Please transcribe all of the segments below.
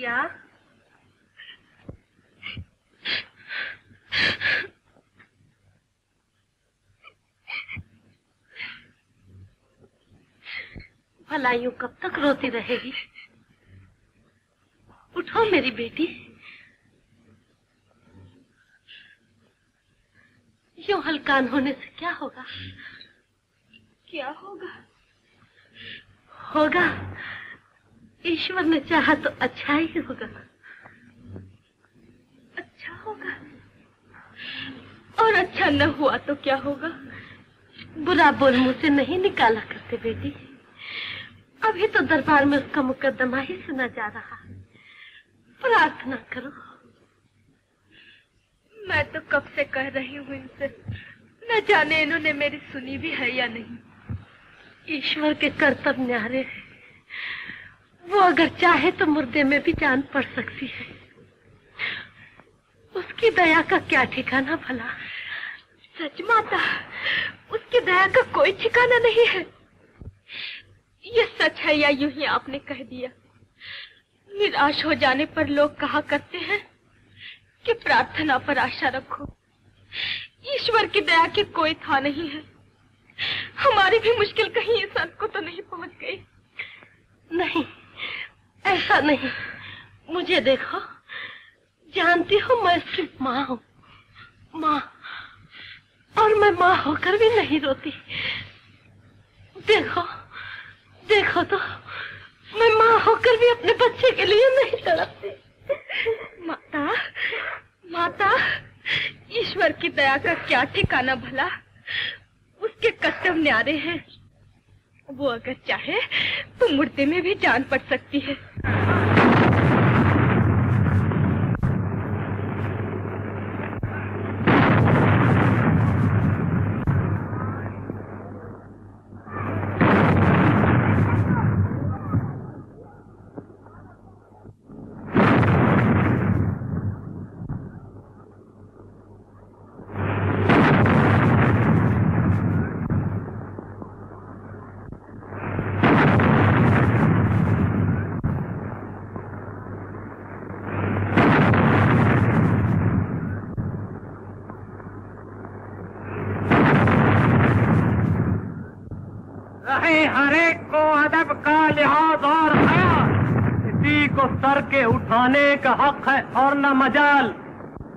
Ja? بھلا یوں کب تک روتی رہے گی اٹھو میری بیٹی یوں ہلکان ہونے سے کیا ہوگا کیا ہوگا ہوگا ایشور نے چاہا تو اچھا ہی ہوگا اچھا ہوگا اور اچھا نہ ہوا تو کیا ہوگا برا بول منہ سے نہیں نکالا کرتے بیٹی ابھی تو دربار میں اس کا مقدمہ ہی سنا جا رہا پرارتھنا کرو میں تو کب سے کہہ رہی ہوں ان سے نہ جانے انہوں نے میری سنی بھی ہے یا نہیں ایشور کے کرتب نیارے ہیں وہ اگر چاہے تو مردے میں بھی جان پڑ سکتی ہے۔ اس کی دیا کا کیا ٹھکانا بھلا؟ سچ ماتا، اس کی دیا کا کوئی ٹھکانا نہیں ہے۔ یہ سچ ہے یا یوں ہی آپ نے کہہ دیا؟ نراش ہو جانے پر لوگ کہا کرتے ہیں کہ پرارتھنا پر آشا رکھو۔ ایشور کی دیا کی کوئی تھا نہیں ہے۔ ہماری بھی مشکل کہیں اس سب کو تو نہیں پہنچ گئی۔ نہیں۔ ایسا نہیں۔ مجھے دیکھو، جانتی ہوں میں صرف ماں ہوں۔ ماں۔ اور میں ماں ہو کر بھی نہیں روتی۔ دیکھو دیکھو تو، میں ماں ہو کر بھی اپنے بچے کے لیے نہیں تڑپتی ماتا ماتا، ایشور کی دیا کا کیا ٹھکانا بھلا۔ اس کے کسٹم نیارے ہیں۔ وہ اگر چاہے تو مردے میں بھی جان پڑ سکتی ہے۔ Thank you. کو سر کے اٹھانے کا حق ہے اور نہ مجال۔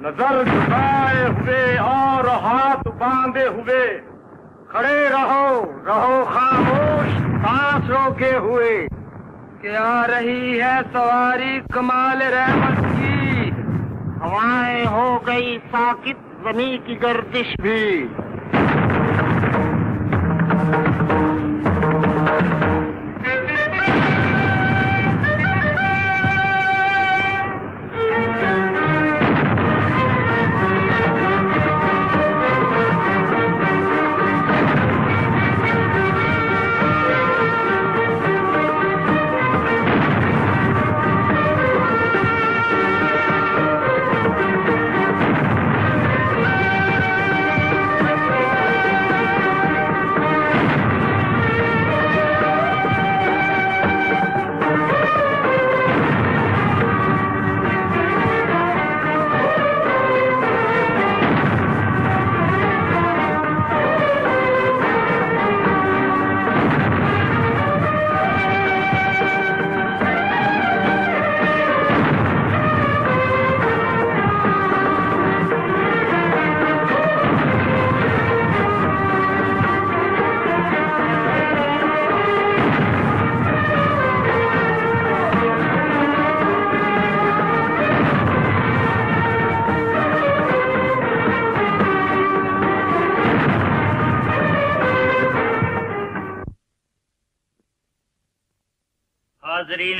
نظر جھکائے ہوئے اور ہاتھ باندھے ہوئے۔ کھڑے رہو رہو خاموش، سانس روکے ہوئے۔ کہ آ رہی ہے سواری کمال رحمت کی؟ ہوائیں ہو گئی ساکت، زمین کی گردش بھی۔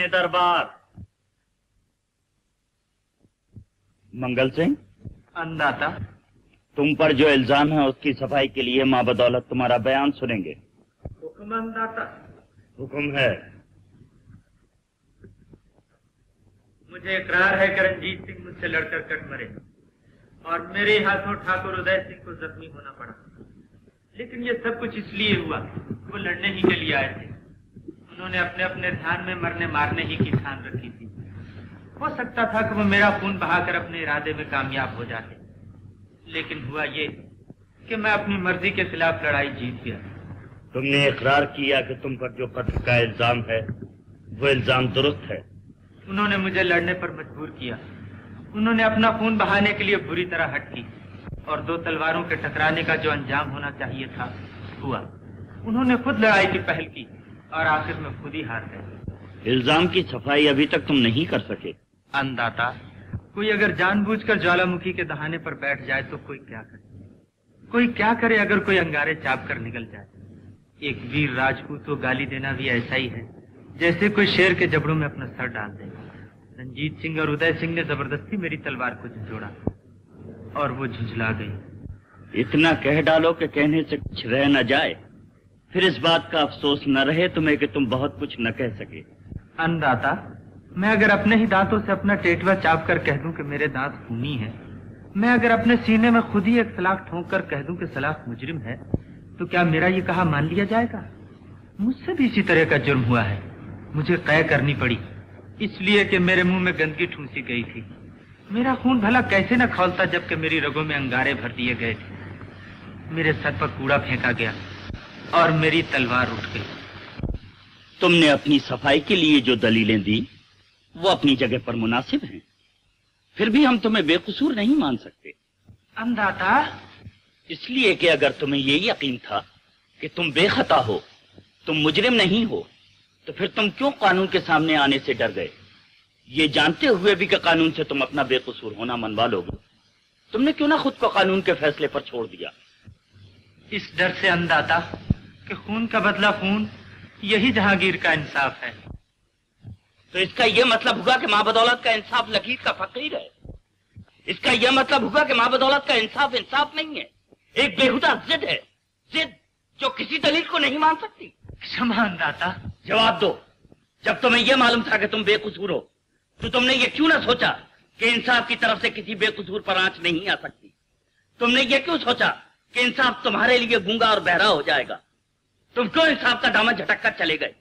دربار۔ منگل سنگھ انداتا۔ تم پر جو الزام ہے اس کی صفائی کے لیے ماں بدولت تمہارا بیان سنیں گے۔ حکم انداتا۔ حکم ہے۔ مجھے اقرار ہے کہ رنجیت سنگھ مجھ سے لڑ کر کٹ مرے اور میرے ہاتھوں ٹھاکر ادے سنگھ کو زخمی ہونا پڑا۔ لیکن یہ سب کچھ اس لیے ہوا وہ لڑنے ہی کے لیے آئے تھے۔ انہوں نے اپنے اپنے دھیان میں مرنے مارنے ہی کی ٹھان رکھی تھی۔ ہو سکتا تھا کہ وہ میرا خون بہا کر اپنے ارادے میں کامیاب ہو جاتے۔ لیکن ہوا یہ کہ میں اپنی مرضی کے خلاف لڑائی جیت گیا۔ تم نے اقرار کیا کہ تم پر جو قتل کا الزام ہے وہ الزام درست ہے۔ انہوں نے مجھے لڑنے پر مجبور کیا۔ انہوں نے اپنا خون بہانے کے لیے بری طرح ہٹ کی۔ اور دو تلواروں کے ٹکرانے کا جو انجام ہونا چاہیے تھا ہوا۔ انہوں نے خود لڑائی کی پہل کی۔ اور آخر میں خود ہی ہار گئے۔ الزام کی صفائی ابھی تک تم نہیں کر سکے۔ انداتا کوئی اگر جان بوجھ کر جوالا مکھی کے دہانے پر بیٹھ جائے تو کوئی کیا کرے؟ کوئی کیا کرے اگر کوئی انگارے چاپ کر نکل جائے؟ ایک ویر راجپوت کو گالی دینا بھی ایسا ہی ہے جیسے کوئی شیر کے جبڑوں میں اپنا سر ڈال دے۔ رنجیت سنگھ اور ادے سنگھ نے زبردستی میری تلوار کو جھنجھوڑا اور وہ جھنجھلا گئی۔ اتنا کہہ ڈالو کہ کہنے سے کچھ رہ نہ جائے۔ پھر اس بات کا افسوس نہ رہے تمہیں کہ تم بہت کچھ نہ کہہ سکے۔ انداتا میں اگر اپنے ہی دانتوں سے اپنا ٹیٹوا چاپ کر کہہ دوں کہ میرے دانت خونی ہیں، میں اگر اپنے سینے میں خود ہی ایک سلاخ ٹھونک کر کہہ دوں کہ سلاخ مجرم ہے، تو کیا میرا یہ کہا مان لیا جائے گا؟ مجھ سے بھی اسی طرح کا جرم ہوا ہے، مجھے قے کرنی پڑی، اس لیے کہ میرے منہ میں گندگی ٹھونسی گئی تھی۔ میرا خون بھلا کیسے نہ کھولتا جبکہ میری رگوں میں انگارے بھر دیے گئے تھے۔ میرے سر پر کوڑا پھینکا گیا۔ اور میری تلوار اٹھ گئی۔ تم نے اپنی صفائی کے لیے جو دلیلیں دی وہ اپنی جگہ پر مناسب ہیں۔ پھر بھی ہم تمہیں بے قصور نہیں مان سکتے۔ انداتا اس لیے کہ اگر تمہیں یہ یقین تھا کہ تم بے خطا ہو تم مجرم نہیں ہو تو پھر تم کیوں قانون کے سامنے آنے سے ڈر گئے؟ یہ جانتے ہوئے بھی کہ قانون سے تم اپنا بے قصور ہونا منوا لو گے تم نے کیوں نہ خود کو قانون کے فیصلے پر چھوڑ دیا؟ اس ڈر سے انداتا کہ خون کا بدلہ خون یہی جہانگیر کا انصاف ہے۔ تو اس کا یہ مطلب ہوگا کہ ماں بدولت کا انصاف لکیر کا فقیر ہے۔ اس کا یہ مطلب ہوگا کہ ماں بدولت کا انصاف انصاف نہیں ہے۔ ایک بےحدہ ضد ہے۔ ضد جو کسی دلیل کو نہیں مان سکتی۔ شما انداتا جواب دو۔ جب تمہیں یہ معلوم تھا کہ تم بے قصور ہو، تو تم نے یہ کیوں نہ سوچا کہ انصاف کی طرف سے کسی بے قصور پر آنچ نہیں آ سکتی؟ تم نے یہ کیوں سوچا کہ انصاف تمہارے لیے گونگا اور بہرا ہو جائے گا؟ تم کیوں انصاف کا دامن جھٹک کر چلے گئے؟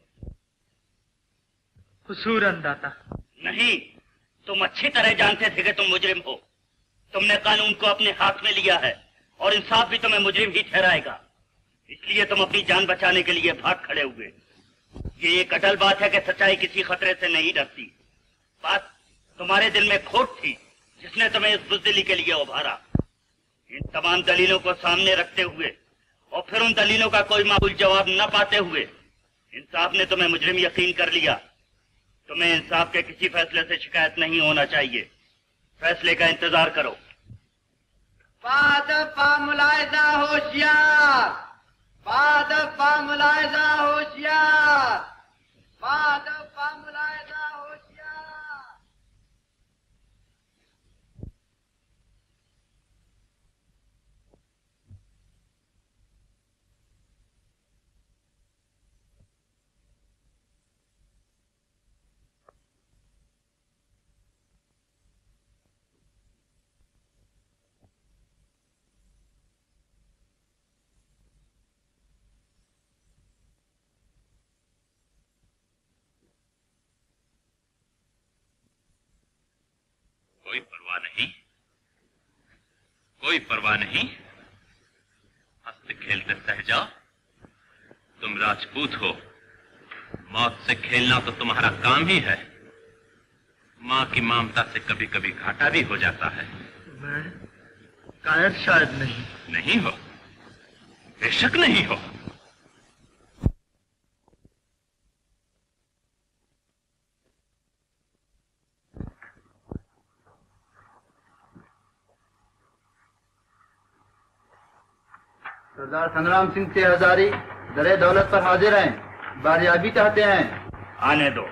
قصور انداتا۔ نہیں تم اچھی طرح جانتے تھے کہ تم مجرم ہو۔ تم نے قانون کو اپنے ہاتھ میں لیا ہے اور انصاف بھی تمہیں مجرم ہی ٹھہرائے گا۔ اس لیے تم اپنی جان بچانے کے لیے بھاگ کھڑے ہوئے۔ یہ ایک اٹل بات ہے کہ سچائی کسی خطرے سے نہیں ڈرتی۔ بات تمہارے دل میں کھوٹ تھی جس نے تمہیں اس بزدلی کے لیے ابھارا۔ ان تمام دلیلوں کو سامنے رکھتے ہوئے اور پھر ان دلیلوں کا کوئی معقول جواب نہ پاتے ہوئے انصاف نے تمہیں مجرم یقین کر لیا۔ تمہیں انصاف کے کسی فیصلے سے شکایت نہیں ہونا چاہیے۔ فیصلے کا انتظار کرو۔ پاد ملاحظہ ہوشیار۔ پاد ملاحظہ ہوشیار۔ پاد پا ملاحظہ ہوشیار کوئی پرواہ نہیں۔ کوئی پرواہ نہیں۔ ہنستے کھیلتے سہ جاؤ۔ تم راجپوت ہو۔ موت سے کھیلنا تو تمہارا کام ہی ہے۔ ماں کی مامتا سے کبھی کبھی گھاٹا بھی ہو جاتا ہے۔ میں کائر شاید نہیں۔ نہیں ہو۔ بے شک نہیں ہو۔ سردار سنگرام سنگھ سے ہزاری در دولت پر حاضر ہیں، باریابی چاہتے ہیں۔ آنے دو۔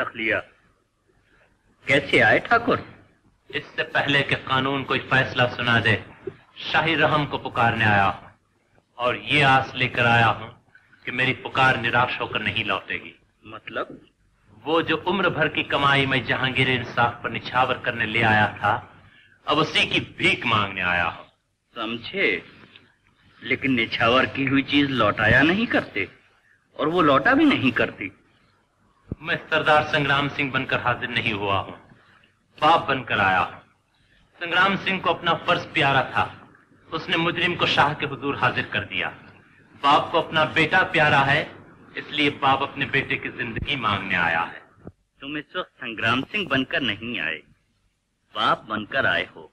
رکھ لیا۔ کیسے آئے ٹھاکر؟ اس سے پہلے کہ قانون کوئی فیصلہ سنا دے شاہی رحم کو پکارنے آیا ہوں۔ اور یہ آس لے کر آیا ہوں کہ میری پکار نراش ہو کر نہیں لوٹے گی۔ مطلب؟ وہ جو عمر بھر کی کمائی میں جہانگیر انصاف پر نچھاور کرنے لے آیا تھا اب اسی کی بھیک مانگنے آیا ہوں۔ سمجھے؟ لیکن نچھاور کی ہوئی چیز لوٹایا نہیں کرتے اور وہ لوٹا بھی نہیں کرتی۔ میں سردار سنگرام سنگھ بن کر حاضر نہیں ہوا ہوں۔ باپ بن کر آیا ہوں۔ سنگرام سنگھ کو اپنا فرض پیارا تھا۔ اس نے مجرم کو شاہ کے حضور حاضر کر دیا۔ باپ کو اپنا بیٹا پیارا ہے، اس لیے باپ اپنے بیٹے کی زندگی مانگنے آیا ہے۔ تم اس وقت سنگرام سنگھ بن کر نہیں آئے۔ باپ بن کر آئے ہو۔